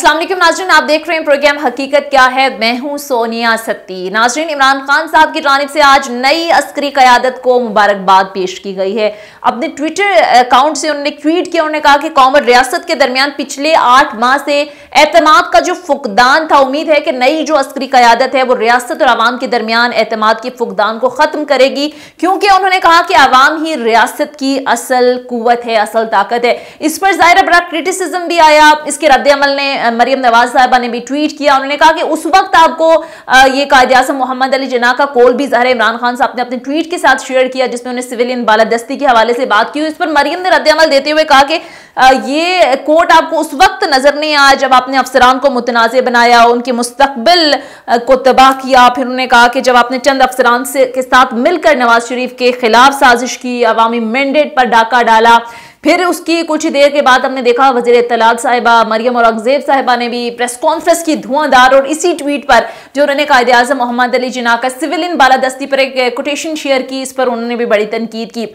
अस्सलाम वालेकुम, नाजरीन, आप देख रहे हैं प्रोग्राम हकीकत क्या है? मैं हूँ सोनिया सत्ती। नाजरीन, इमरान खान साहब की जानब से आज नई अस्करी क्यादत को मुबारकबाद पेश की गई है। अपने ट्विटर अकाउंट से उन्होंने ट्वीट किया, उन्होंने कहा कि कौम रियासत के दरमियान पिछले आठ माह से एतमाद का जो फुकदान था, उम्मीद है कि नई जो अस्करी क्यादत है, वो रियासत और आवाम के दरमियान एतमाद के फुकदान को ख़त्म करेगी, क्योंकि उन्होंने कहा कि आवाम ही रियासत की असल कुत है, असल ताकत है। इस पर ज़ाहिर बड़ा क्रिटिसिज्म भी आया। इसके रद्दमल ने मरियम नवाज़ साहबा ने भी ट्वीट किया। उन्होंने कहा कि उस वक्त आपको ये कायद आज़म मोहम्मद अली जना का कॉल भी जहर इमरान खान साहब ने अपने ट्वीट के साथ शेयर किया, जिसमें उन्हें सिविलियन बालादस्ती के हवाले से बात की। इस पर मरियम ने रद्दमल देते हुए कहा कि ये कोर्ट आपको उस वक्त नज़र नहीं आया जब आपने अफसरान को मुतनाज़ बनाया, उनके मुस्तबिल को तबाह किया। फिर उन्होंने कहा कि जब आपने चंद अफसरान से, के साथ मिलकर नवाज़ शरीफ के खिलाफ साजिश की, अवामी मैंडेट पर डाका डाला फिर उसकी कुछ ही देर के बाद हमने देखा वज़ीर इतलात साहिबा मरियम और अगजेब साहिबा ने भी प्रेस कॉन्फ्रेंस की धुआंधार और इसी ट्वीट पर जो उन्होंने कायद आज़म मोहम्मद अली जिना का सिविलियन बालादस्ती पर एक कोटेशन शेयर की, इस पर उन्होंने भी बड़ी तनकीद की।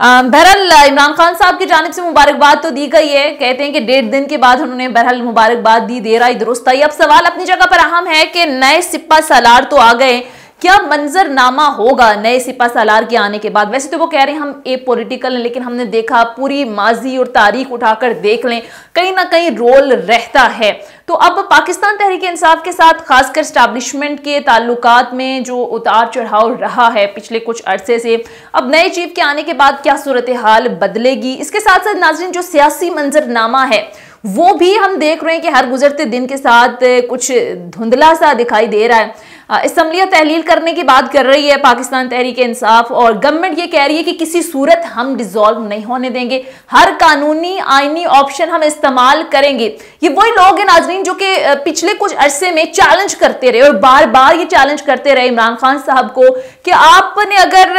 बहरहाल, इमरान खान साहब की जानब से मुबारकबाद तो दी गई है। कहते हैं कि डेढ़ दिन के बाद उन्होंने बहरहाल मुबारकबाद दी, देर आई दुरुस्त आई। अब सवाल अपनी जगह पर अहम है कि नए सिप्पा सालार तो आ गए। क्या मंजरनामा होगा नए सिपा सालार के आने के बाद? वैसे तो वो कह रहे हैं, हम ए पोलिटिकल हैं, लेकिन हमने देखा पूरी माजी और तारीख उठाकर देख लें, कहीं ना कहीं रोल रहता है। तो अब पाकिस्तान तहरीक इंसाफ के साथ, खासकर स्टैब्लिशमेंट के ताल्लुकात में जो उतार चढ़ाव रहा है पिछले कुछ अरसे से, अब नए चीफ के आने के बाद क्या सूरत हाल बदलेगी? इसके साथ साथ नाजरीन, जो सियासी मंजरनामा है, वो भी हम देख रहे हैं कि हर गुजरते दिन के साथ कुछ धुंधला सा दिखाई दे रहा है। इसम्बलियाँ तहलील करने की बात कर रही है पाकिस्तान तहरीक इंसाफ और गवर्नमेंट ये कह रही है कि किसी सूरत हम डिजोल्व नहीं होने देंगे। हर कानूनी आईनी ऑप्शन हम इस्तेमाल करेंगे। ये वही लोग हैं नाजरीन जो कि पिछले कुछ अरसे में चैलेंज करते रहे और बार बार ये चैलेंज करते रहे इमरान खान साहब को कि आपने अगर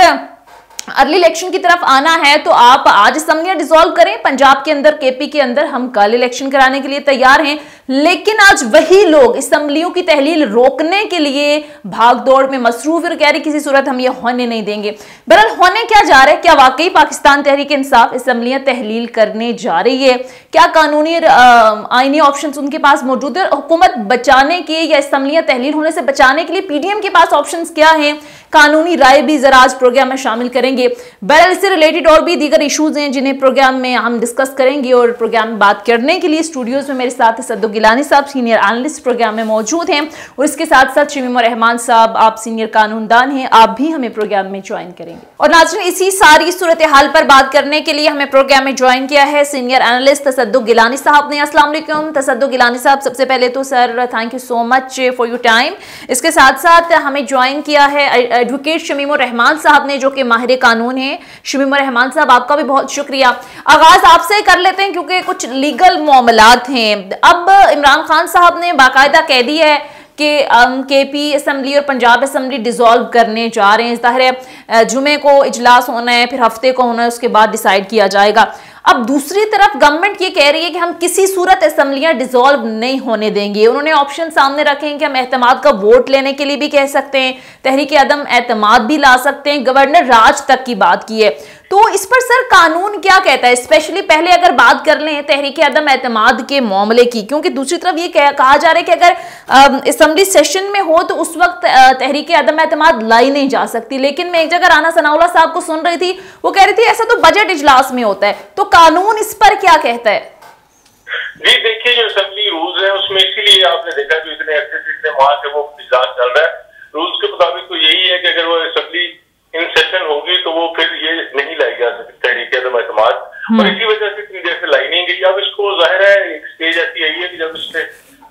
अर्ली इलेक्शन की तरफ़ आना है तो आप आज असम्बलियाँ डिसॉल्व करें। पंजाब के अंदर, केपी के अंदर हम कल इलेक्शन कराने के लिए तैयार हैं। लेकिन आज वही लोग असम्बलियों की तहलील रोकने के लिए भाग दौड़ में मसरूफ और कह रहे किसी सूरत हम ये होने नहीं देंगे। बहरहाल, होने क्या जा रहा है? क्या वाकई पाकिस्तान तहरीक इंसाफ असम्बलियाँ तहलील करने जा रही है? क्या कानूनी आईनी ऑप्शन उनके पास मौजूद है? हुकूमत बचाने के या असम्बलियाँ तहलील होने से बचाने के लिए पीडीएम के पास ऑप्शन क्या है? कानूनी राय भी जरा आज प्रोग्राम में शामिल करेंगे। बैरल इससे रिलेटेड और भी दीगर इशूज हैं जिन्हें प्रोग्राम में हम डिस्कस करेंगे और प्रोग्राम बात करने के लिए स्टूडियोज में मेरे साथ सद्दू गिलानी साहब सीनियर एनालिस्ट प्रोग्राम में मौजूद हैं और इसके साथ साथ शमीम रहमान साहब, आप सीनियर कानूनदान हैं, आप भी हमें प्रोग्राम में ज्वाइन करेंगे। और नाजन इसी सारी सूरत हाल पर बात करने के लिए हमें प्रोग्राम में ज्वाइन किया है सीनियर एनालिस्ट तसद्दु गिलानी साहब ने। असला तसद्दु गिलानी साहब, सबसे पहले तो sir thank you so much for you time इसके साथ साथ हमें ज्वाइन किया है एडवोकेट शमीम रहमान साहब ने, जो कि माहिर कानून है। शमीम रहमान साहब, आपका भी बहुत शुक्रिया। आगाज़ आपसे कर लेते हैं, क्योंकि कुछ लीगल मामला हैं। अब इमरान खान साहब ने बाकायदा कह दी है कि के पी असम्बली और पंजाब असम्बली डिज़ोल्व करने जा रहे हैं। ज़ाहिर है जुमे को इजलास होना है, फिर हफ़्ते को होना है, उसके बाद डिसाइड किया जाएगा। अब दूसरी तरफ़ गवर्नमेंट ये कह रही है कि हम किसी सूरत असम्बलियाँ डिसॉल्व नहीं होने देंगे। उन्होंने ऑप्शन सामने रखे हैं कि हम एतमाद का वोट लेने के लिए भी कह सकते हैं। तहरीक अदम एतमाद भी ला सकते हैं। गवर्नर राज तक की बात की है। तो इस पर सर कानून क्या कहता है? स्पेशली पहले अगर बात कर लें, तहरीक अदम एतमाद के मामले की, क्योंकि दूसरी तरफ़ ये कहा जा रहा है कि अगर असम्बली सेशन में हो तो उस वक्त तहरीक अदम एतमाद लाई नहीं जा सकती। लेकिन मैं एक जगह राना सनाउल्ला साहब को सुन रही थी, वो कह रही थी, ऐसा तो बजट इजलास में होता है। तो कानून इस पर क्या कहता है? जी, देखिए, जो असम्बली रूल्स है, उसमें इसीलिए आपने देखा जो इतने अच्छे से इतने वहाँ से वो इजलास चल रहा है। रूल्स के मुताबिक तो यही है कि अगर वो असम्बली इन सेशन होगी तो वो फिर ये नहीं लाई जा सकती तहरीक अदम अतमाद हम्म। और इसी वजह से इतनी देर से लाई नहीं गई अब इसको ज़ाहिर है एक स्टेज ऐसी आई है कि जब इससे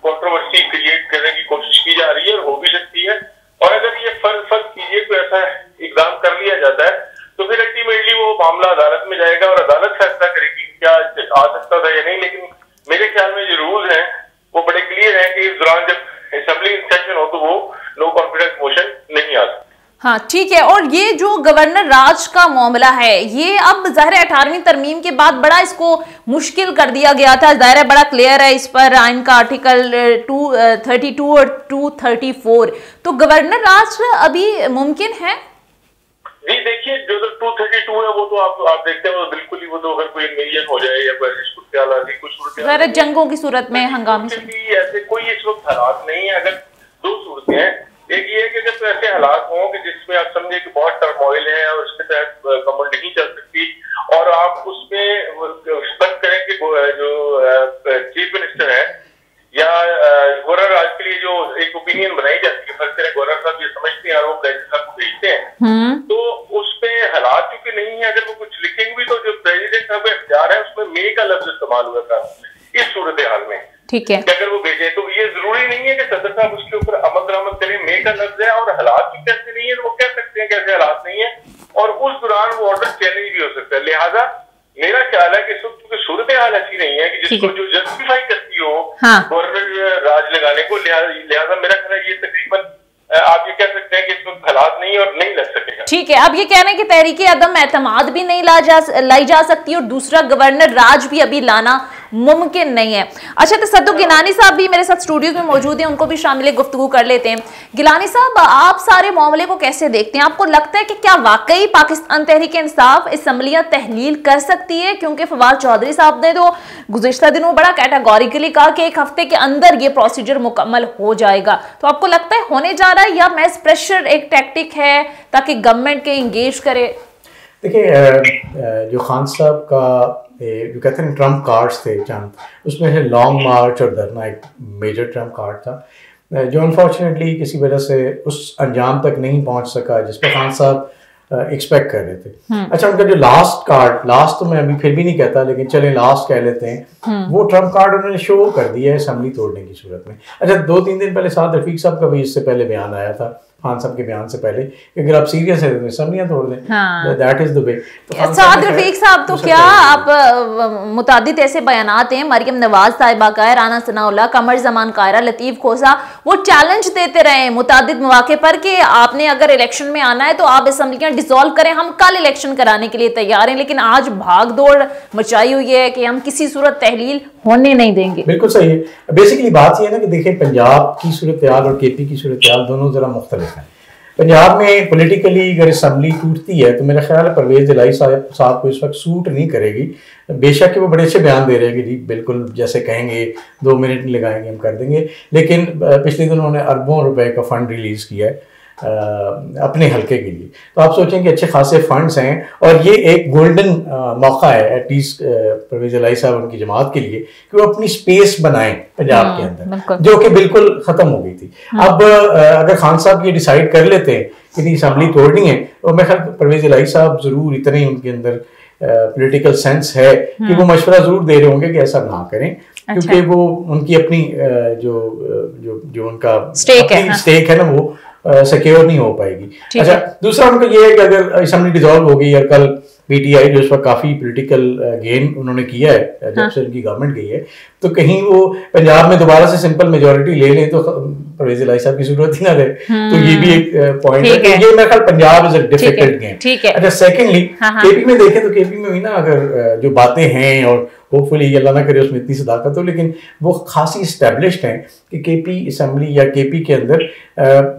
कॉन्ट्रोवर्सी क्रिएट करने की कोशिश की जा रही है और हो भी सकती है और अगर ये फ़र्ज़ फ़र्ज़ कीजिए कोई ऐसा इकदाम कर लिया जाता है तो फिर अल्टीमेटली वो मामला अदालत में जाएगा और अदालत फैसला करेगी क्या आ सकता था या नहीं लेकिन मेरे ख्याल में जो रूल है वो बड़े क्लियर है कि इस दौरान जब असेंबली सेशन हो तो वो नो कॉन्फिडेंस मोशन नहीं आ सकता हाँ ठीक है। और ये जो गवर्नर राज का मामला है ये अब ज़ाहिर अठारहवीं तरमीम के बाद बड़ा इसको मुश्किल कर दिया गया था। ज़ाहिर बड़ा क्लियर है इस पर आइन का आर्टिकल टू थर्टी टू और टू थर्टी फोर तो गवर्नर राज अभी मुमकिन है? जी देखिए जो टू थर्टी टू है वो तो आप आप देखते हैं बिल्कुल ही वो तो अगर कोई इंवेजन हो जाए या कुछ सूरत जंगों की सूरत में हंगामी ऐसे कोई इस वक्त हालात नहीं है। अगर दो सूरतें हैं एक ये कि जब ऐसे हालात हों कि जिसमें आप समझे कि बहुत टर्मोइल है और उसके तहत गवर्नमेंट नहीं चल सकती और आप उसमें एक्सपेक्ट करें कि जो चीफ मिनिस्टर है या गवर्नर आज के लिए जो एक ओपिनियन बनाई जाती है फ़र्स्ट गवर्नर साहब ये समझते हैं और वो प्रेसिडेंट साहब को भेजते हैं हम्म। तो उसमें हालात चूँकि नहीं है अगर वो कुछ लिखेंगे भी तो जो प्रेसिडेंट साहब का इख्तियार है उसमें मे का लफ्ज इस्तेमाल हुआ था इस सूरत हाल में ठीक है अगर वो भेजे तो ये ज़रूरी नहीं है कि सदर साहब उसके का लफ्ज है और हालात भी कैसे नहीं है तो वो कह सकते हैं कैसे हालात नहीं है। और उस दौरान वो ऑर्डर चैलेंज भी हो सकता है। लिहाजा मेरा ख्याल है कि क्योंकि सूरत हाल ऐसी नहीं है कि जिसको जो जस्टिफाई करती हो हाँ। गवर्नमेंट राज लगाने को लिहाजा मेरा ख्याल है ये तकरीबन आप ये कह सकते हैं कि इसमें हालात नहीं और नहीं लग सकेगा। ठीक है अब ये कह रहे हैं कि तहरीक अदम एतमाद भी नहीं ला जा लाई जा सकती और दूसरा गवर्नर राज भी अभी लाना मुमकिन नहीं है। अच्छा तो सद्दू गिलानी साहब भी मेरे साथ स्टूडियो में मौजूद हैं, उनको भी शामिल गुफ्तु कर लेते हैं। गिलानी साहब, आप सारे मामले को कैसे देखते हैं? आपको लगता है कि क्या वाकई पाकिस्तान तहरीक इंसाफ इसम्बलियाँ तहलील कर सकती है? क्योंकि फवाद चौधरी साहब ने तो गुजशत दिनों बड़ा कैटेगोरिकली कहा कि एक हफ़्ते के अंदर ये प्रोसीजर मुकम्मल हो जाएगा। तो आपको लगता है होने जा रहा है या मैस प्रेशर एक टैक्टिक है ताकि गवर्नमेंट के इंगेज करे? देखिए जो खान साहब का जो कहते हैं ट्रंप कार्ड्स थे चंद उसमें से लॉन्ग मार्च और धरना एक मेजर ट्रंप कार्ड था जो अनफॉर्चुनेटली किसी वजह से उस अंजाम तक नहीं पहुँच सका जिस पर खान साहब एक्सपेक्ट कर रहे थे हम्म। अच्छा उनका जो लास्ट कार्ड लास्ट तो मैं अभी फिर भी नहीं कहता लेकिन चले लास्ट कह लेते हैं हम्म। वो ट्रंप कार्ड उन्होंने शो कर दिया है असम्बली तोड़ने की सूरत में अच्छा दो तीन दिन पहले साद रफीक साहब का भी इससे पहले बयान आया था खान साहब के बयान से पहले अगर आप सीरियस है तो असम्बलियाँ तोड़ दें। That is the way Saad Rafiq साहब तो क्या आप मुतादिद ऐसे बयान हैं? मरियम नवाज़ साहिबा का राना सनाउल्ला कमर जमान कायरा लतीफ़ खोसा वो चैलेंज देते रहे मुताद मौके पर कि आपने अगर इलेक्शन में आना है तो आप असम्बलियाँ डिसॉल्व करें। हम कल इलेक्शन कराने के लिए तैयार हैं लेकिन आज भाग दौड़ मचाई हुई है कि हम किसी सूरत तहलील होने नहीं देंगे। बिल्कुल सही है। बेसिकली बात यह है ना कि देखें पंजाब की सूरत और के पी की सूरत दोनों ज़रा मुख्तलिफ़ पंजाब में पॉलिटिकली अगर असम्बली टूटती है तो मेरा ख्याल है परवेज दिलाई साहब साहब को इस वक्त सूट नहीं करेगी। बेशक वो बड़े अच्छे बयान दे रहे हैं कि जी, बिल्कुल जैसे कहेंगे, दो मिनट लगाएँगे, हम कर देंगे। लेकिन पिछले दिन उन्होंने अरबों रुपए का फंड रिलीज़ किया है। अपने हल्के के लिए तो आप सोचें कि अच्छे खासे फंड्स हैं और ये एक गोल्डन मौका है एटलीस्ट परवेज अलाई साहब उनकी जमात के लिए कि वो अपनी स्पेस बनाएँ पंजाब के हाँ, अंदर जो कि बिल्कुल ख़त्म हो गई थी हाँ। अब अगर खान साहब ये डिसाइड कर लेते हैं कि नहीं असम्बली तोड़नी है तो मैं ख्याल परवेज अलाई साहब ज़रूर इतने ही उनके अंदर पोलिटिकल सेंस है कि हाँ। वो मशवरा ज़रूर दे रहे होंगे कि ऐसा ना करें अच्छा। क्योंकि वो उनकी अपनी जो जो जो उनका स्टेक है ना वो सिक्योर नहीं हो पाएगी अच्छा दूसरा उनका ये है कि अगर असेंबली हो गई या कल पीटीआई जो इस पर काफ़ी पॉलिटिकल गेन उन्होंने किया है जब हाँ। से उनकी गवर्नमेंट गई है तो कहीं वो पंजाब में दोबारा से सिंपल मेजोरिटी ले लें तो परवेज लाई साहब की ज़रूरत ही ना रहे तो ये भी एक पॉइंट है, है। ये मेरे ख्याल Punjab is a difficult game अच्छा सेकेंडली केपी में देखें तो केपी में भी ना अगर जो बातें हैं और होपफुली ये अल्लाह ना करे उसमें इतनी सदाकत हो लेकिन वो खासी इस्टेब्लिश्ड हैं कि के पी असम्बली या के पी के अंदर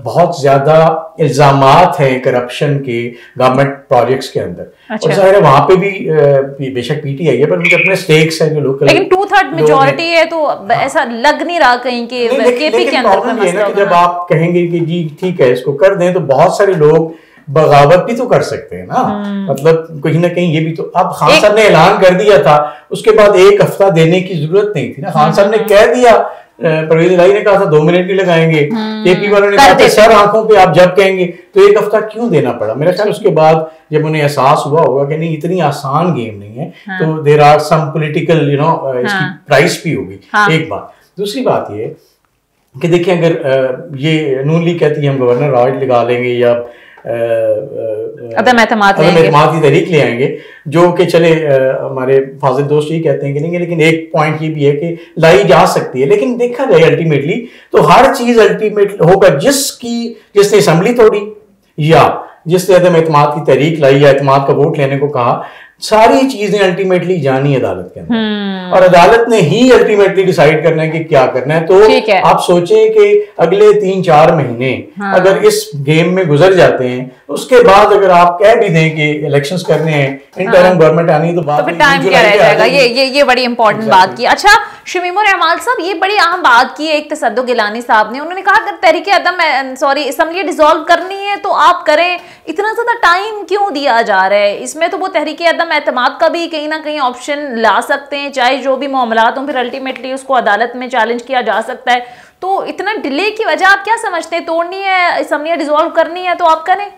बहुत ज़्यादा इल्ज़ाम हैं करप्शन के गवर्नमेंट प्रोजेक्ट्स के अंदर। अच्छा। और ज़ाहिर है वहाँ पे भी बेशक पी टी आई है पर उनके अपने स्टेक्स हैं जो लोकल लेकिन टू थर्ड मेजोरिटी है तो हाँ। ऐसा लग नहीं रहा कहीं कि केपी के अंदर जब आप कहेंगे कि जी ठीक है इसको कर दें तो बहुत सारे लोग बगावत भी तो कर सकते हैं ना हम्म। मतलब कहीं ना कहीं ये भी तो अब खान साहब ने ऐलान कर दिया था उसके बाद एक हफ़्ता देने की ज़रूरत नहीं थी ना खान साहब ने कह दिया परवेज लाई ने कहा था दो मिनट भी लगाएँगे केपी हम्म। वालों ने कहा था सर आँखों पे आप जब कहेंगे तो एक हफ़्ता क्यों देना पड़ा मेरा ख्याल उसके बाद जब उन्हें एहसास हुआ होगा कि नहीं इतनी आसान गेम नहीं है हाँ। तो there are some political you know इसकी प्राइस हाँ। भी होगी हाँ। एक बात दूसरी बात ये कि देखिए अगर ये नून लीग कहती है हम गवर्नर राज लगा लेंगे या अदम की तहरीक ले आएँगे जो कि चले हमारे फाजिल दोस्त ही कहते हैं कि नहीं लेकिन एक पॉइंट ये भी है कि लाई जा सकती है। लेकिन देखा जाए अल्टीमेटली तो हर चीज़ अल्टीमेट होगा जिसकी जिसने असम्बली तोड़ी या जिसने अदम एतमाद की तहरीक लाई या एतमाद का वोट लेने को कहा सारी चीज़ें अल्टीमेटली जानी अदालत के अंदर। और अदालत ने ही अल्टीमेटली डिसाइड करना है कि क्या करना है। तो है। आप सोचें कि अगले तीन चार महीने हाँ। अगर इस गेम में गुजर जाते हैं उसके बाद अगर आप कह भी दें कि इलेक्शंस करने हैं इंटरम गवर्नमेंट आनी है तो तो फिर में टाइम क्या रह जाएगा? ये ये ये बड़ी इंपॉर्टेंट बात की। अच्छा शमीम रहमान साहब, ये बड़ी अहम बात की है, एक तसद गिलानी साहब ने। उन्होंने कहा, अगर तहरीक अदम सॉरी असम्बली डिसॉल्व करनी है तो आप करें। इतना ज़्यादा टाइम क्यों दिया जा रहा है? इसमें तो वो तहरीक अदम, एतमाद का भी कहीं ना कहीं ऑप्शन ला सकते हैं, चाहे जो भी मामलात हों, फिर अल्टीमेटली उसको अदालत में चैलेंज किया जा सकता है। तो इतना डिले की वजह आप क्या समझते हैं? तोड़नी है असम्बली डिसॉल्व करनी है तो आप करें।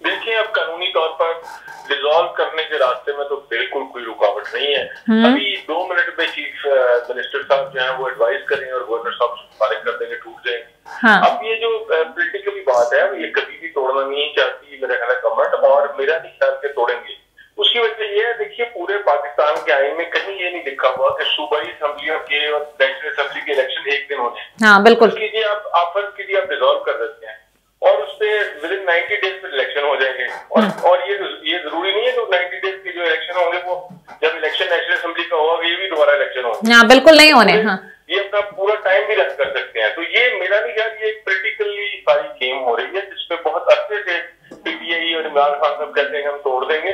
देखिए, अब कानूनी तौर पर डिसॉल्व करने के रास्ते में तो बिल्कुल कोई रुकावट नहीं है। अभी दो मिनट में चीफ मिनिस्टर साहब जो है वो एडवाइस करेंगे और गवर्नर साहब फारिग कर देंगे टूट जाएँगे। हाँ। अब ये जो पोलिटिकली बात है ये कभी भी तोड़ना नहीं चाहती मेरा ख्याल गवर्नमेंट और मेरा नहीं ख्याल के तोड़ेंगे। उसकी वजह ये है देखिए पूरे पाकिस्तान के आइन में कहीं ये नहीं लिखा हुआ कि सूबाई असम्बलियों के और नेशनल असम्बली के इलेक्शन एक दिन होने हैं। बिल्कुल। फ़र्ज़ कीजिए आप आप फ़र्ज़ कीजिए आप डिजोल्व कर देते हैं और उस पे विद इन नाइन्टी डेज़ में इलेक्शन हो जाएँगे और और ये ये ज़रूरी नहीं है कि नाइन्टी डेज़ के जो इलेक्शन होंगे वो जब इलेक्शन नेशनल असेंबली का होगा ये भी दोबारा इलेक्शन होगा हाँ बिल्कुल नहीं होने हाँ। ये अपना पूरा टाइम भी रद्द कर सकते हैं। तो ये मेरा नहीं ख्याल ये एक प्रैक्टिकली सारी गेम हो रही है जिसपे बहुत अच्छे से पीटीआई और इमरान खान साहब कहते हैं हम तोड़ देंगे।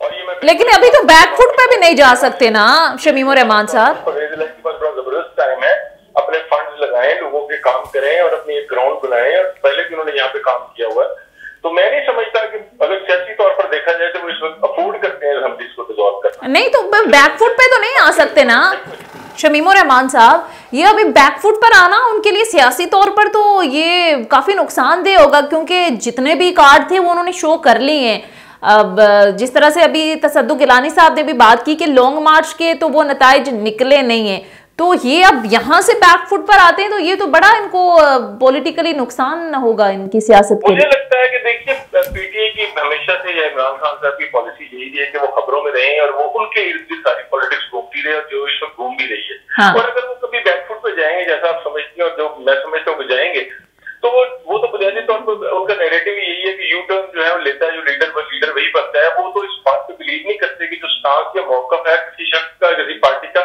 और ये मैं लेकिन अभी तो बैक फुट पे भी नहीं जा सकते ना शमीम रहमान साहब। के पास बड़ा ज़बरदस्त टाइम है। अपने फंड्स लगाएँ लोगों के काम करें और अपनी एक ग्राउंड बनाएँ। और पहले भी उन्होंने यहाँ पे काम किया हुआ है। तो मैं नहीं समझता कि अगर सियासी तौर पर देखा जाए तो वो इस वक्त अफोर्ड करते हैं असम्बलीज को डिजॉल्व करना। नहीं तो बैक फुट पे तो नहीं आ सकते ना। शमीम रहमान साहब, ये अभी बैकफुट पर आना उनके लिए सियासी तौर पर तो ये काफ़ी नुकसानदेह होगा, क्योंकि जितने भी कार्ड थे वो उन्होंने शो कर लिए हैं। अब, जिस तरह से अभी तसद गिलानी साहब ने भी बात की कि लॉन्ग मार्च के तो वो नतज निकले नहीं हैं। तो ये अब यहाँ से बैकफुट पर आते हैं तो ये तो बड़ा इनको पॉलिटिकली नुकसान होगा इनकी सियासत मुझे लगता है कि देखिए पीटीआई की हमेशा से या इमरान खान साहब की पॉलिसी यही है कि वो खबरों में रहे और वो उनके इर्द गिर्द सारी पॉलिटिक्स घूमती रहे और जो इस वक्त घूम भी रही है। हाँ। और अगर वो कभी बैकफुट पे जाएँगे जैसा आप समझती हैं और जो मैं समझता हूँ कि जाएँगे तो वो वो तो बुनियादी तौर पर उनका नेगेटिव यही है कि यू टर्न जो है वो लेता है जो लीडर वो लीडर वही बनता है। वो तो इस बात पे बिलीव नहीं करते कि जो स्टांस या मौका है किसी शख्स का किसी पार्टी का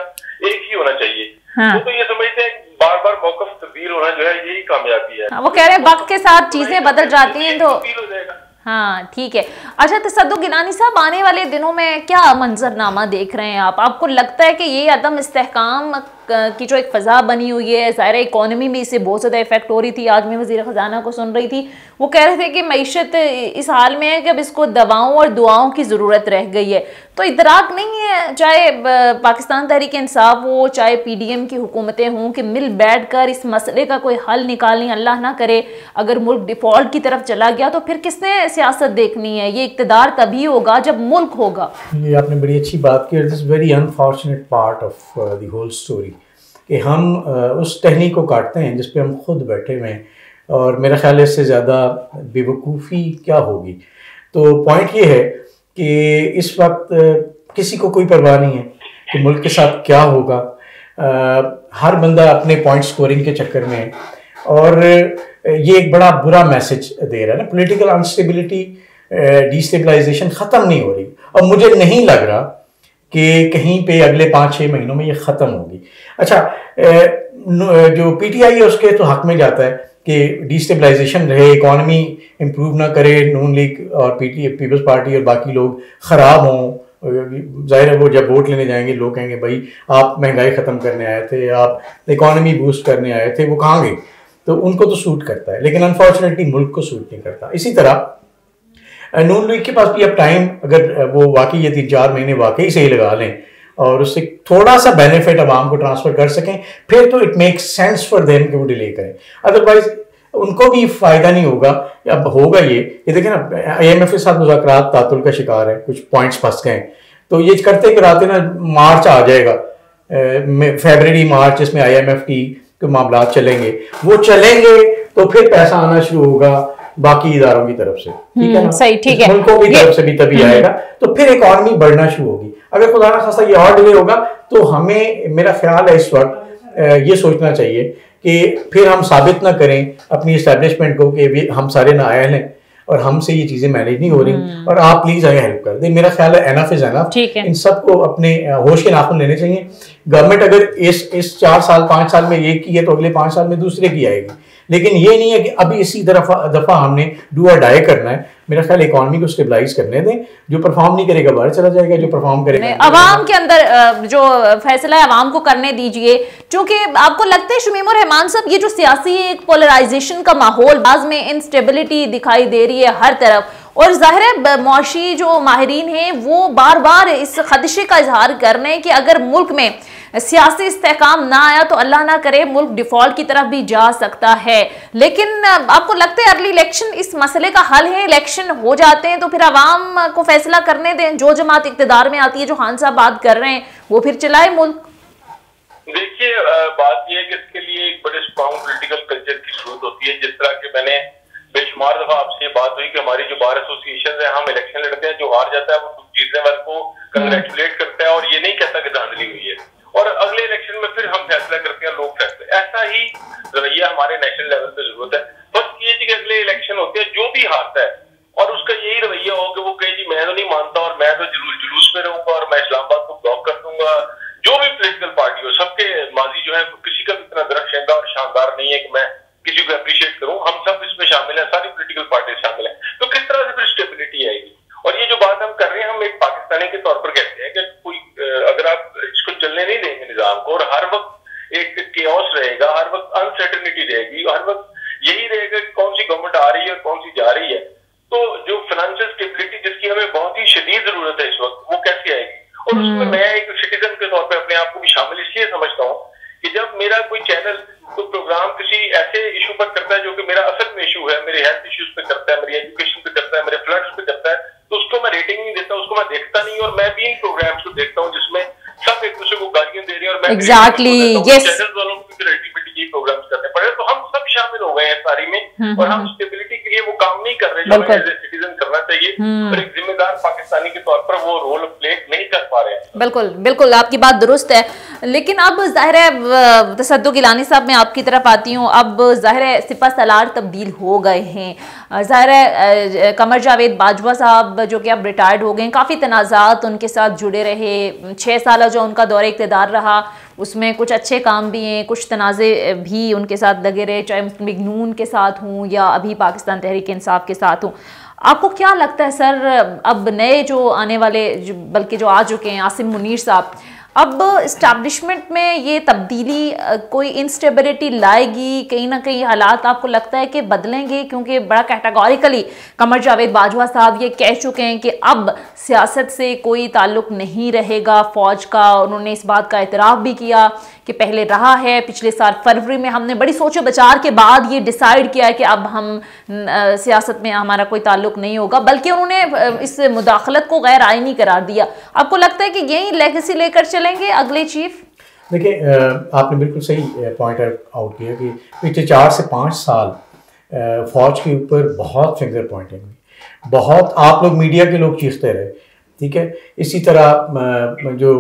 हाँ। वो तो ये समझते हैं बार बार मौका तब्दील होना जो है यही कामयाबी है। हाँ, वो कह रहे हैं वक्त के साथ चीज़ें बदल जाती हैं तो हो ठीक है। अच्छा तसद्दु गिनानी साहब आने वाले दिनों में क्या मंजरनामा देख रहे हैं आप? आपको लगता है कि ये अदम इस्तेकाम की जो एक फ़ज़ा बनी हुई है, ज़ाहिर इकोनॉमी में इससे बहुत ज़्यादा इफ़ेक्ट हो रही थी। आज मैं वज़ी ख़जाना को सुन रही थी। वो कह रहे थे कि मीशत इस हाल में है कि अब इसको दवाओं और दुआओं की ज़रूरत रह गई है। तो इतराक नहीं है, चाहे पाकिस्तान तहरीक इंसाफ हो, चाहे पी डी एम की हुकूमतें हों, कि मिल बैठ कर इस मसले का कोई हल निकालें अल्लाह ना करे। अगर मुल्क डिफ़ॉल्ट की तरफ़ चला गया तो फिर किसने सियासत देखनी है? ये इकतदार तभी होगा जब मुल्क होगा। ये आपने बड़ी अच्छी बात की। This very unfortunate part of whole story कि हम उस टहनी को काटते हैं जिस पे हम खुद बैठे हुए हैं। और मेरा ख्याल है इससे ज़्यादा बेवकूफ़ी क्या होगी? तो पॉइंट ये है कि इस वक्त किसी को कोई परवाह नहीं है कि मुल्क के साथ क्या होगा। हर बंदा अपने पॉइंट स्कोरिंग के चक्कर में है। और ये एक बड़ा बुरा मैसेज दे रहा है ना। पोलिटिकल अनस्टेबिलिटी डिस्टेबलाइजेशन ख़त्म नहीं हो रही। और मुझे नहीं लग रहा कि कहीं पे अगले पाँच छः महीनों में ये ख़त्म होगी। अच्छा जो पीटीआई है उसके तो हक में जाता है कि डिस्टेबलाइजेशन रहे इकॉनमी इम्प्रूव ना करे नून लीग और पीटी पीपल्स पार्टी और बाकी लोग ख़राब हों। ज़ाहिर है वो जब वोट लेने जाएँगे, लोग कहेंगे, भाई, आप महँगाई ख़त्म करने आए थे, आप इकॉनमी बूस्ट करने आए थे, वो कहाँ गए? तो उनको तो सूट करता है, लेकिन अनफॉर्चुनेटली मुल्क को सूट नहीं करता। इसी तरह नून लीग के पास भी अब टाइम अगर वो वाकई ये तीन चार महीने वाकई सही लगा लें और उससे थोड़ा सा बेनिफिट आवाम को ट्रांसफ़र कर सकें, फिर तो it makes sense for them कि वो डिले करें। अदरवाइज़ उनको भी फ़ायदा नहीं होगा। अब होगा ये। ये देखें ना आई एम एफ़ के साथ मुजाकर तातुल का शिकार है, कुछ पॉइंट्स फंस गए। तो ये करते कराते ना, मार्च आ जाएगा। फेबररी मार्च, इसमें आई एम एफ़ के मामला चलेंगे। वो चलेंगे तो फिर पैसा आना शुरू होगा। बाकी इदारों की तरफ़ से। ठीक है हम्म, ना? सही, ठीक है। मुल्कों की तरफ़ से भी तभी आएगा। तो फिर इकॉनमी बढ़ना शुरू होगी। अगर खुदा ना खासा ये और डिले होगा तो हमें मेरा ख्याल है इस वक्त ये सोचना चाहिए कि फिर हम साबित ना करें अपनी इस्टेब्लिशमेंट को कि भी हम सारे नाअहल हैं और हमसे ये चीज़ें मैनेज नहीं हो रही। हम्म। और आप प्लीज़ आगे हेल्प कर दें। मेरा ख्याल है एनफ इज़ एनफ इन सबको अपने होश के नाखुन लेने चाहिए। गवर्नमेंट अगर इस इस चार साल पाँच साल में ये की है तो अगले पाँच साल में दूसरे की आएगी। लेकिन ये नहीं है कि अभी इसी दफ़ा दफ़ा हमने डू और डाई करना है। मेरा ख्याल इकोनॉमी को स्टेबलाइज करने दें। जो परफॉर्म नहीं करेगा बाहर चला जाएगा जो परफॉर्म करेगा अवाम के अंदर जो फैसला है अवाम को करने दीजिए। क्योंकि आपको लगता है शमीम और रहमान साहब ये जो सियासी एक पोलराइजेशन का माहौल बाद में इंस्टेबिलिटी दिखाई दे रही है हर तरफ़। और ज़ाहिर है मुआशी जो माहरीन हैं वो बार बार इस खदशे का इजहार कर रहे हैं कि अगर मुल्क में सियासी इस्तेकाम ना आया तो अल्लाह ना करे, मुल्क डिफ़ॉल्ट की तरफ़ भी जा सकता है। लेकिन आपको लगता है अर्ली इलेक्शन इस मसले का हल है? इलेक्शन हो जाते हैं तो फिर आवाम को फैसला करने दें। जो जमात इकतदार में आती है, जो खान साहब बात कर रहे हैं, वो फिर चलाए मुल्क। देखिए बात यह है कि इसके लिए एक बड़े स्ट्रॉन्ग पोलिटिकल कल्चर की ज़रूरत होती है। जिस तरह के मैंने बेशुमार दफ़ा आपसे बात हुई कि हमारी जो बार एसोसिएशन है, हम इलेक्शन लड़ते हैं, जो हार जाता है, वो जीतने वाले को कंग्रेचुलेट करता है और ये नहीं कहता कि धांधली हुई है। और अगले इलेक्शन में फिर हम फैसला करते हैं, लोग फैसले। ऐसा ही रवैया हमारे नेशनल लेवल पे ज़रूरत है। बस ये कि अगले इलेक्शन होते हैं, जो भी हारता है और उसका यही रवैया हो कि वो कहे जी मैं तो नहीं मानता और मैं तो जुलूस जुलूस में रहूँगा और मैं इस्लामाबाद को ब्लॉक कर दूँगा जो भी पोलिटिकल पार्टी हो सबके माजी जो है किसी का भी इतना दरख्शेंदा और शानदार नहीं है कि मैं किसी को अप्रिशिएट करूँ हम सब इसमें शामिल हैं सारी पोलिटिकल पार्टी शामिल है तो किस तरह से फिर स्टेबिलिटी आएगी और ये जो बात हम कर रहे हैं हम एक पाकिस्तानी के तौर पर कहते हैं कि कोई अगर आप इसको चलने नहीं देंगे निज़ाम को और हर वक्त एक केओस रहेगा हर वक्त अनसर्टनिटी रहेगी हर वक्त यही रहेगा कि कौन सी गवर्नमेंट आ रही है और कौन सी जा रही है तो जो फाइनेंशियल स्टेबिलिटी जिसकी हमें बहुत ही शदीद ज़रूरत है इस वक्त वो कैसे आएगी और उसमें हम्म। मैं एक सिटीजन के तौर पर अपने आप को भी शामिल इसलिए समझता हूँ कि जब मेरा कोई चैनल कोई प्रोग्राम किसी ऐसे इशू पर करता है जो कि मेरा असल में इशू है मेरे हेल्थ इश्यूज़ पे करता है मेरी एजुकेशन पे करता है मेरे फ्लड्स पे करता है तो उसको मैं रेटिंग नहीं देता उसको मैं देखता नहीं और मैं भी इन प्रोग्राम्स को देखता हूँ जिसमें सब एक दूसरे को दे और एग्जैक्टली yes. वालों को अल्टीमेटली ये प्रोग्राम्स करने पड़े तो हम सब शामिल हो गए हैं सारी में हम्म, और हम स्टेबिलिटी हम्म। के लिए वो काम नहीं कर रहे जो हमें सिटीजन करना चाहिए हम्म। और एक जिम्मेदार पाकिस्तानी के तौर पर वो रोल प्ले नहीं कर पा रहे हैं बिल्कुल बिल्कुल आपकी बात दुरुस्त है लेकिन अब ज़ाहिर है तसद गिलानी साहब, मैं आपकी तरफ़ आती हूँ। अब ज़ाहिर है, सिपा सलार तब्दील हो गए हैं। ज़ाहिर है कमर जावेद बाजवा साहब, जो कि अब रिटायर्ड हो गए हैं, काफ़ी तनाज़ात उनके साथ जुड़े रहे। छः साल जो उनका दौर इकतदार रहा, उसमें कुछ अच्छे काम भी हैं, कुछ तनाज़े भी उनके साथ लगे रहे, चाहे मगनून के साथ हूँ या अभी पाकिस्तान तहरीक इंसाफ के साथ हूँ। आपको क्या लगता है, सर, अब नए जो आने वाले बल्कि जो आ चुके हैं, आसिम मुनीर साहब अब इस्टबलिशमेंट में ये तब्दीली कोई इंस्टेबिलिटी लाएगी? कहीं ना कहीं हालात आपको लगता है कि बदलेंगे क्योंकि बड़ा कैटेगोरिकली कमर जावेद बाजवा साहब ये कह चुके हैं कि अब सियासत से कोई ताल्लुक नहीं रहेगा फ़ौज का। उन्होंने इस बात का एतराफ़ भी किया। कि पहले रहा है, पिछले साल फरवरी में हमने बड़ी सोचो बचार के बाद ये डिसाइड किया है कि अब हम सियासत में हमारा कोई ताल्लुक नहीं होगा, बल्कि उन्होंने इस मुदाखलत को गैर आइनी करार दिया। आपको लगता है कि यही लेगेसी लेकर चलेंगे अगले चीफ देखिए आपने बिल्कुल सही पॉइंट आउट किया कि पिछले चार से पाँच साल फौज के ऊपर बहुत फिंगर पॉइंटिंग बहुत आप लोग मीडिया के लोग चीखते रहे। ठीक है? इसी तरह जो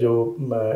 जो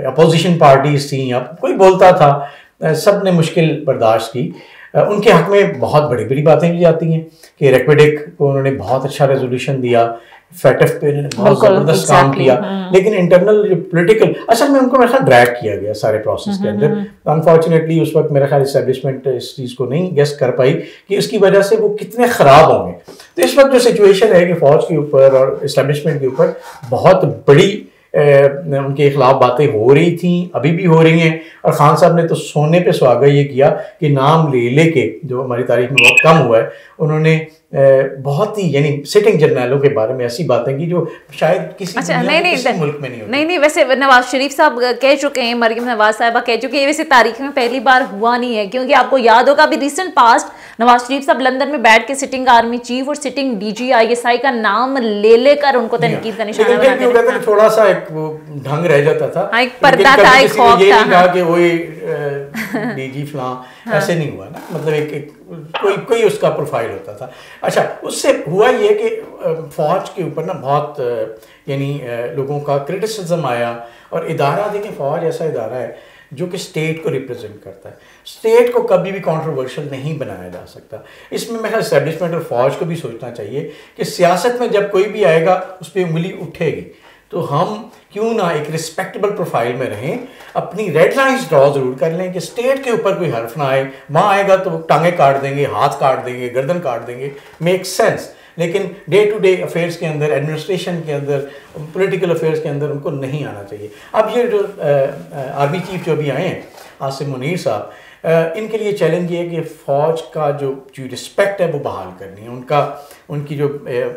अपोजिशन पार्टीज़ थी या कोई बोलता था सबने मुश्किल बर्दाश्त की। उनके हक में बहुत बड़ी बड़ी बातें की जाती हैं कि रेकवेडिक को उन्होंने बहुत अच्छा रेजोल्यूशन दिया। फैटफ पे बहुत ज़बरदस्त काम किया हाँ। लेकिन इंटरनल जो पोलिटिकल असल में उनको मेरा ख्याल ड्रैग किया गया सारे प्रोसेस के हम्म, अंदर अनफॉर्चुनेटली हम्म, हम्म। उस वक्त मेरा ख्याल इस्टेब्लिशमेंट इस चीज़ को नहीं गेस्ट कर पाई कि उसकी वजह से वो कितने ख़राब होंगे तो इस वक्त जो सिचुएशन है कि फ़ौज के ऊपर और इस्टेब्लिशमेंट के ऊपर बहुत बड़ी उनके खिलाफ बातें हो रही थी अभी भी हो रही हैं। और खान साहब ने तो सोने पे सुहागा ये किया कि नाम ले ले के जो हमारी तारीख में बहुत कम हुआ है उन्होंने बहुत ही यानी सिटिंग जर्नलों के बारे में ऐसी बातें की जो शायद किसी अच्छा, नहीं, नहीं, किसी मुल्क में नहीं नहीं नहीं वैसे नवाज़ शरीफ साहब कह चुके हैं मरियम नवाज़ साहबा कह चुके हैं वैसे तारीख में पहली बार हुआ नहीं है क्योंकि आपको याद होगा अभी रिसेंट पास्ट नवाज़ शरीफ साहब लंदन में बैठ के सिटिंग आर्मी चीफ और sitting D G I S I का नाम ले लेकर उनको तनकीद का निशाना बनाते थोड़ा सा एक ढंग रह जाता था। हाँ, एक पर्दा था एक खौफ था। कि वही डीजी फलां हाँ। ऐसे नहीं हुआ ना। मतलब एक, एक कोई कोई उसका प्रोफ़ाइल होता था। अच्छा उससे हुआ ये कि फ़ौज के ऊपर ना बहुत यानी लोगों का क्रिटिसिज्म आया। और इदारा देखिए फ़ौज ऐसा इदारा है जो कि स्टेट को रिप्रेजेंट करता है। स्टेट को कभी भी कंट्रोवर्शियल नहीं बनाया जा सकता। इसमें मेरा इस्टेब्लिशमेंट और फौज को भी सोचना चाहिए कि सियासत में जब कोई भी आएगा, उस पर उंगली उठेगी। तो हम क्यों ना एक रिस्पेक्टेबल प्रोफ़ाइल में रहें, अपनी रेड लाइन्स ड्रॉ ज़रूर कर लें कि स्टेट के ऊपर कोई हर्फ ना आए। वहाँ आएगा तो टांगे काट देंगे, हाथ काट देंगे, गर्दन काट देंगे। मेक सेंस लेकिन डे टू डे अफेयर्स के अंदर एडमिनिस्ट्रेशन के अंदर पॉलिटिकल अफेयर्स के अंदर उनको नहीं आना चाहिए। अब ये जो आर्मी चीफ जो अभी आए हैं, आसिम मुनीर साहब इनके लिए चैलेंज ये है कि फ़ौज का जो जो रिस्पेक्ट है वो बहाल करनी है। उनका, उनकी जो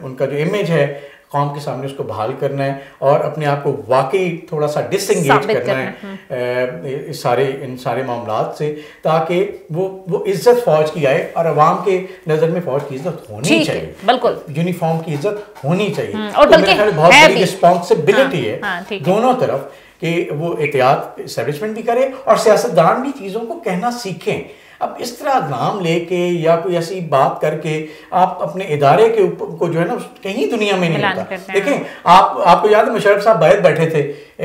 उनका जो इमेज है कौम के सामने उसको बहाल करना है और अपने आप को वाकई थोड़ा सा डिसंगेज करना है। हम्म। इस सारे इन सारे मामला से ताकि वो वो इज़्ज़त फौज की आए और अवाम के नज़र में फौज की इज़्ज़त होनी चाहिए। बिल्कुल। यूनिफॉर्म की इज़्ज़त होनी चाहिए। हम्म, और तो बहुत बड़ी रिस्पॉन्सिबिलिटी है हाँ, हाँ, दोनों तरफ़ कि वो एहतियात इस्टेबलिशमेंट भी करे और सियासतदान भी चीज़ों को कहना सीखें। अब इस तरह नाम लेके या कोई ऐसी बात करके आप अपने इदारे के ऊपर को जो है ना कहीं दुनिया में नहीं होता। देखें आप आपको याद है मुशरफ साहब बैठ बैठे थे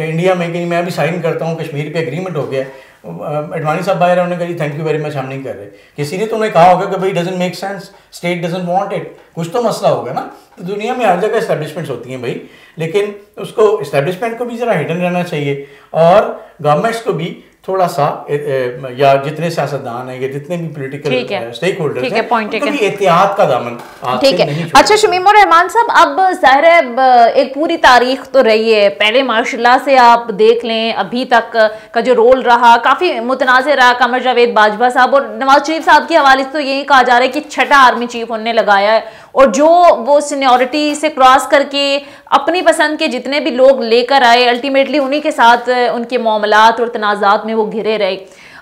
इंडिया में कहीं मैं अभी साइन करता हूँ कश्मीर पे एग्रीमेंट हो गया एडवानी साहब बाहर उन्होंने कहा थैंक यू वेरी मच हम नहीं कर रहे। किसी ने तो उन्हें कहा होगा कि भाई doesn't make sense state doesn't want it कुछ तो मसला होगा ना। तो दुनिया में हर जगह इस्टेब्लिशमेंट्स होती हैं भाई, लेकिन उसको इस्टेब्लिशमेंट को भी ज़रा हिडन रहना चाहिए और गवर्नमेंट्स को भी थोड़ा सा या जितने सियासतदान है या जितने भी पोलिटिकल स्टेक होल्डर है कभी एहतियात का दामन ठीक है। अच्छा शमीम रहमान साहब अब ज़ाहिर है एक पूरी तारीख तो रही है। पहले मार्शल्ला से आप देख लें अभी तक का जो रोल रहा काफ़ी मुतनाज़ रहा कमर जावेद बाजवा साहब। और नवाज़ शरीफ साहब के हवाले से तो यही कहा जा रहा है कि छठा आर्मी चीफ उनने लगाया है। और जो वो सीनियोरिटी से क्रॉस करके अपनी पसंद के जितने भी लोग लेकर आए अल्टीमेटली उन्हीं के साथ उनके मामलात और तनाज़ात में वो घिरे रहे।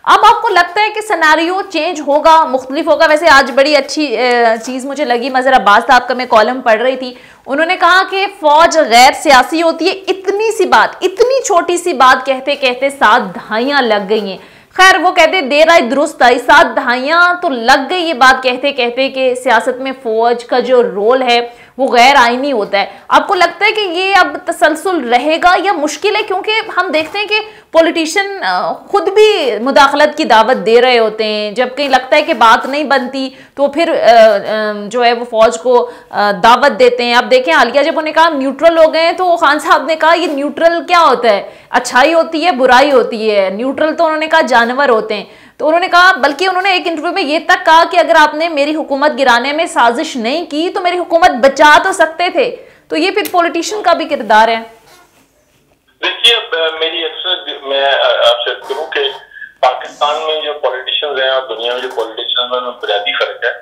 अब आपको लगता है कि सनारियो चेंज होगा, मुख्तलिफ़ होगा। वैसे आज बड़ी अच्छी चीज़ मुझे लगी। मज़र अब्बास साहब का मैं कॉलम पढ़ रही थी। उन्होंने कहा कि फ़ौज गैर सियासी होती है। इतनी सी बात, इतनी छोटी सी बात कहते कहते सात धाइयाँ लग गई हैं। खैर, वो कहते देर आई दुरुस्त आई, सात दहाइयाँ तो लग गई ये बात कहते कहते कि सियासत में फ़ौज का जो रोल है वो गैर आइनी होता है। आपको लगता है कि ये अब तसलसल रहेगा या मुश्किल है? क्योंकि हम देखते हैं कि पॉलिटिशियन खुद भी मुदाखलत की दावत दे रहे होते हैं। जब कहीं लगता है कि बात नहीं बनती तो फिर जो है वो फौज को दावत देते हैं। अब देखें, हालिया जब उन्हें कहा न्यूट्रल हो गए तो खान साहब ने कहा, ये न्यूट्रल क्या होता है? अच्छाई होती है, बुराई होती है। न्यूट्रल तो उन्होंने कहा, जानवर होते हैं। तो उन्होंने कहा, बल्कि उन्होंने एक इंटरव्यू में ये तक कहा कि अगर आपने मेरी हुकूमत गिराने में साजिश नहीं की तो मेरी हुकूमत बचा तो सकते थे। तो ये फिर पॉलिटिशियन का भी किरदार है। देखिए मेरी अक्सर मैं आपसे करूँ कि पाकिस्तान में जो पॉलिटिशियंस हैं और दुनिया में जो पॉलिटिशियंस हैं, उनमें बुनियादी फ़र्क है।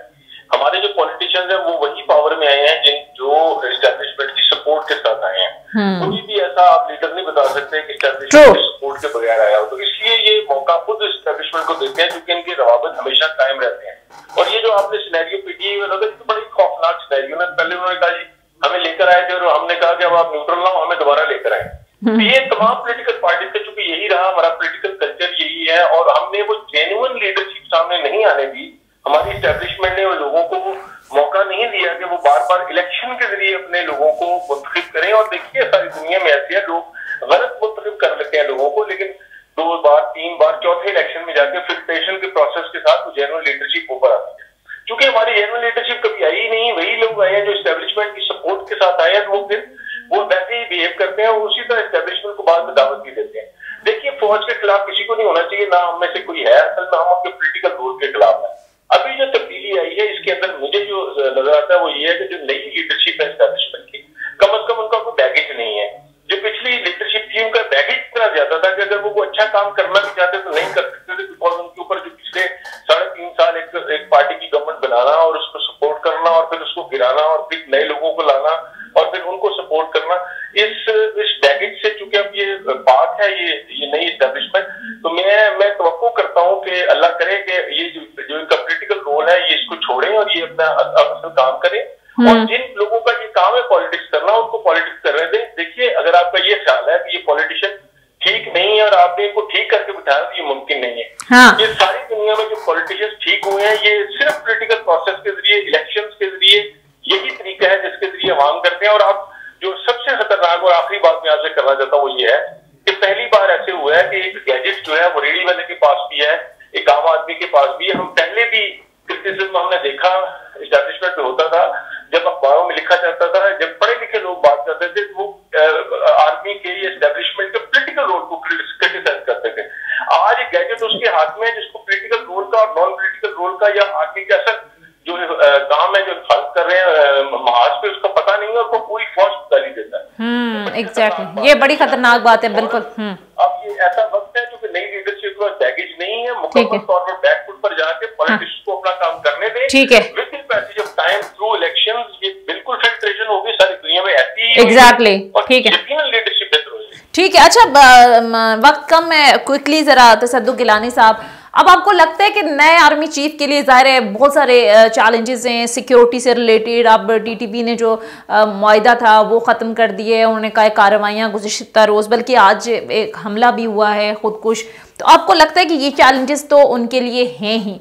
हमारे जो पॉलिटिशियंस हैं वो वही पावर में आए हैं जिन जो एस्टेब्लिशमेंट की सपोर्ट के साथ आए हैं। हम्म। कोई भी ऐसा आप लीडर नहीं बता सकते कि एस्टेब्लिशमेंट की सपोर्ट के बगैर आया हो। तो इसलिए ये मौका खुद एस्टेब्लिशमेंट को देते हैं क्योंकि इनके रवाबत हमेशा कायम रहते हैं। और ये जो आपने सिनेरियो पीटी तो बड़ी खौफनाक सिनेरियो ना पहले उन्होंने कहा जी हमें लेकर आए थे और हमने कहा कि अब आप न्यूट्रल ना हो हमें दोबारा लेकर आए। हम्म। तो ये तमाम पोलिटिकल पार्टी का चूँकि यही रहा हमारा पोलिटिकल कल्चर यही है और हमने वो जेन्युन लीडरशिप सामने नहीं आने दी हमारी स्टैब्लिशमेंट ने लोगों को मौका नहीं दिया कि वो बार बार इलेक्शन के ज़रिए अपने लोगों को मुंतखब करें और देखिए सारी दुनिया में ऐसे है लोग गलत मुंतखब कर लेते हैं लोगों को लेकिन दो बार तीन बार चौथे इलेक्शन में जाके फिल्ट्रेशन के प्रोसेस के साथ वो जेनुअन लीडरशिप ऊपर आती है क्योंकि हमारी जेनुअन लीडरशिप कभी आई ही नहीं वही लोग आए हैं जो स्टेब्लिशमेंट की सपोर्ट के साथ आए हैं तो वो फिर वो वैसे ही बिहेव करते हैं और उसी तरह स्टेब्लिशमेंट को बाद में दावत भी देते हैं देखिए फौज के खिलाफ किसी को नहीं होना चाहिए ना हम में से कोई है असल में हम उनके पोलिटिकल रोल के खिलाफ है अभी जो तब्दीली आई है इसके अंदर मुझे जो नज़र आता है वो ये है कि जो नई लीडरशिप है स्टैब्लिशमेंट की कम अज कम उनका कोई बैगेज नहीं है जो पिछली लीडरशिप थी उनका बैगेज इतना ज़्यादा था कि अगर वो अच्छा काम करना भी चाहते तो नहीं कर सकते थे बिकॉज़ उनके ऊपर जो पिछले साढ़े तीन साल एक, एक पार्टी की गवर्नमेंट बनाना और उसको सपोर्ट करना और फिर उसको गिराना और फिर नए लोगों को लाना और फिर उनको सपोर्ट करना इस इस बैगेज से चूँकि अब ये बात है ये ये नई स्टैब्लिशमेंट तो मैं मैं तो करता हूँ कि अल्लाह करे कि ये जो जो इनका पोलिटिकल रोल है ये इसको छोड़े और ये अपना असल काम करें और हम्म। जिन लोगों का ये काम है पॉलिटिक्स करना उनको पॉलिटिक्स करने दें देखिए अगर आपका ये ख्याल है कि ये पॉलिटिशियन ठीक नहीं है और आपने इनको ठीक करके बिठाया तो ये मुमकिन नहीं है हाँ। ये सारी दुनिया में जो पॉलिटिशियन ठीक हुए हैं ये सिर्फ़ पोलिटिकल प्रोसेस के ज़रिए इलेक्शन के ज़रिए यही तरीका है जिसके ज़रिए आवाम करते हैं और आप जो सबसे खतरनाक और आखिरी बात मैं आपसे करना चाहता हूँ वो ये है कि पहली बार ऐसे हुआ है कि एक गैजेट जो है वो रेडी वाले के पास भी है एक आम आदमी के पास भी है हम पहले भी क्रिटिसिज्म हमने देखा स्टैब्लिशमेंट में होता था जब अखबारों में लिखा जाता था जब पढ़े लिखे लोग बात करते थे तो वो आर्मी के या स्टैब्लिशमेंट के पोलिटिकल रोल को क्रिटिसाइज करते थे आज गैजेट उसके हाथ में है जिसको पोलिटिकल रोल का और नॉन पोलिटिकल रोल का या आर्मी का असर जो काम है जो फ़र्ज़ कर रहे हैं महाज पे उसका पता नहीं है और वो पूरी फौज गाली देता है। हम्म एग्जैक्टली ये बड़ी खतरनाक बात है बिल्कुल। हम्म। अब ये ऐसा वक्त है जो नई लीडरशिप का बैगेज नहीं है मुकम्मल तौर पर बैकफुट पर जाके पॉलिटिक्स को अपना काम करने दें। ठीक है। Within passage of time through election ये बिल्कुल फिल्ट्रेशन होगी सारी दुनिया में ऐसी एग्जैक्टली ठीक है। लीडरशिप बेहतर होगी। ठीक है अच्छा वक्त कम है। क्विकली जरा तसदुक गिलानी साहब अब आपको लगता है कि नए आर्मी चीफ के लिए ज़ाहिर है बहुत सारे चैलेंजेस हैं सिक्योरिटी से रिलेटेड अब टीटीपी ने जो माहा था वो ख़त्म कर दिए उन्होंने कहा कार्रवाइयाँ गुजशत रोज़, बल्कि आज एक हमला भी हुआ है, खुदकुश। तो आपको लगता है कि ये चैलेंजेस तो उनके लिए हैं ही।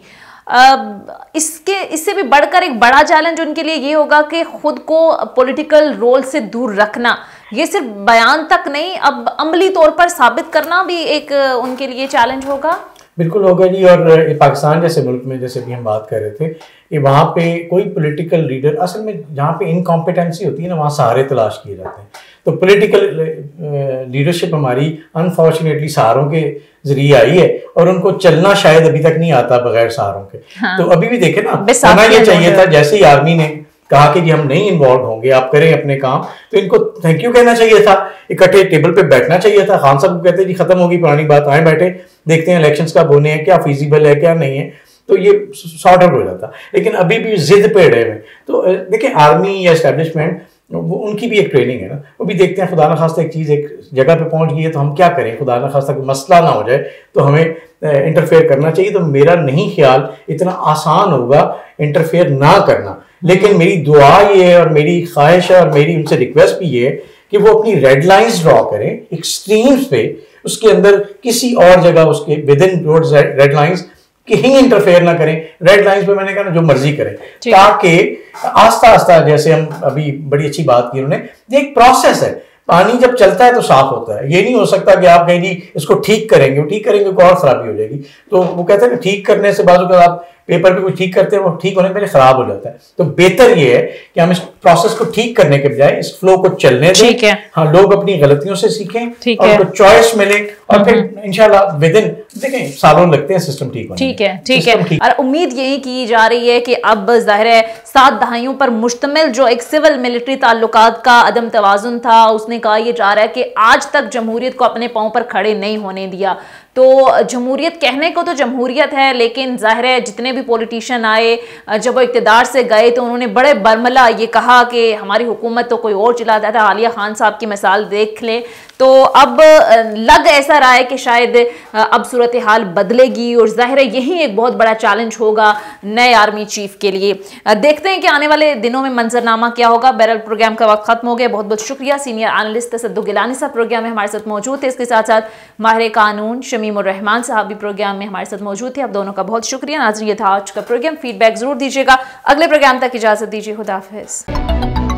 इसके, इससे भी बढ़कर एक बड़ा चैलेंज उनके लिए ये होगा कि खुद को पॉलिटिकल रोल से दूर रखना। ये सिर्फ़ बयान तक नहीं, अब अमली तौर पर साबित करना भी एक उनके लिए चैलेंज होगा। बिल्कुल होगा जी और पाकिस्तान जैसे मुल्क में जैसे भी हम बात कर रहे थे कि वहाँ पे कोई पॉलिटिकल लीडर असल में जहाँ पे इनकॉम्पिटेंसी होती है ना वहाँ सहारे तलाश किए जाते हैं। तो पॉलिटिकल लीडरशिप हमारी अनफॉर्चुनेटली सहारों के ज़रिए आई है और उनको चलना शायद अभी तक नहीं आता बगैर सहारों के। हाँ। तो अभी भी देखे ना होना ये चाहिए था जैसे ही आर्मी ने कहा कि जी, हम नहीं इन्वॉल्व होंगे, आप करें अपने काम। तो इनको थैंक यू कहना चाहिए था। इकट्ठे टेबल पे बैठना चाहिए था। खान साहब को कहते जी, खत्म होगी पुरानी बात, आए बैठे, देखते हैं इलेक्शन का होने हैं, क्या फिजिबल है, क्या नहीं है। तो ये शॉर्ट आउट हो जाता। लेकिन अभी भी जिद पे अड़े हुए। तो देखिए आर्मी या स्टैब्लिशमेंट वो, उनकी भी एक ट्रेनिंग है ना। वो भी देखते हैं, खुदा न खास्ता एक चीज़ एक जगह पे पहुँच गई है तो हम क्या करें? खुदा न खास्ता कोई मसला ना हो जाए तो हमें इंटरफेयर करना चाहिए तो मेरा नहीं ख्याल इतना आसान होगा इंटरफेयर ना करना। लेकिन मेरी दुआ ये है और मेरी ख्वाहिश है और मेरी उनसे रिक्वेस्ट भी ये है कि वो अपनी रेड लाइंस ड्रॉ करें एक्सट्रीम्स पे उसके अंदर किसी और जगह उसके विद इन रेड लाइंस कहीं इंटरफेयर ना करें। रेड लाइंस पे मैंने कहा ना जो मर्ज़ी करें। ताकि आस्ता आस्ता जैसे हम अभी बड़ी अच्छी बात की उन्होंने ये एक प्रोसेस है। पानी जब चलता है तो साफ़ होता है। ये नहीं हो सकता कि आप कहीं जी, इसको ठीक करेंगे ठीक करेंगे तो और खराबी हो जाएगी। तो वो कहते हैं ठीक करने से बाजू आप पेपर पे कुछ ठीक करते हैं वो ठीक होने पहले खराब हो जाता है। तो बेहतर ये है कि हम इस प्रोसेस को ठीक करने के बजाय इस फ्लो को चलने दें। है। हाँ लोग अपनी गलतियों से सीखें और उनको चॉइस मिले और फिर। इंशाल्लाह विद इन देखें सालों लगते हैं सिस्टम ठीक होने ठीक है ठीक है। और उम्मीद यही की जा रही है कि अब ज़ाहिर है सात दहाइयों पर मुश्तमिल जो एक सिविल मिलिट्री ताल्लुकात का अदम तोज़ुन था उसने कहा यह जा रहा है कि आज तक जमहूरियत को अपने पाँव पर खड़े नहीं होने दिया। तो जमहूरियत कहने को तो जमहूरियत है लेकिन ज़ाहिर है जितने भी पॉलिटिशियन आए जब वो इकतदार से गए तो उन्होंने बड़े बरमला ये कहा कि हमारी हुकूमत तो कोई और चलाता था, आलिया खान साहब की मिसाल देख लें। तो अब लग ऐसा रहा है कि शायद अब सूरत हाल बदलेगी और ज़ाहिर है यही एक बहुत बड़ा चैलेंज होगा नए आर्मी चीफ के लिए। देखते हैं कि आने वाले दिनों में मंजरनामा क्या होगा। बैरल प्रोग्राम का वक्त खत्म हो गया। बहुत बहुत शुक्रिया। सीनियर एनालिस्ट तसदु गिलानी साहब प्रोग्राम में हमारे साथ मौजूद थे। इसके साथ साथ माहिर कानून शमीम रहमान साहब भी प्रोग्राम में हमारे साथ मौजूद थे। अब दोनों का बहुत शुक्रिया। नाजरी था आज का प्रोग्राम। फीडबैक ज़रूर दीजिएगा। अगले प्रोग्राम तक इजाज़त दीजिए। खुदाफिज।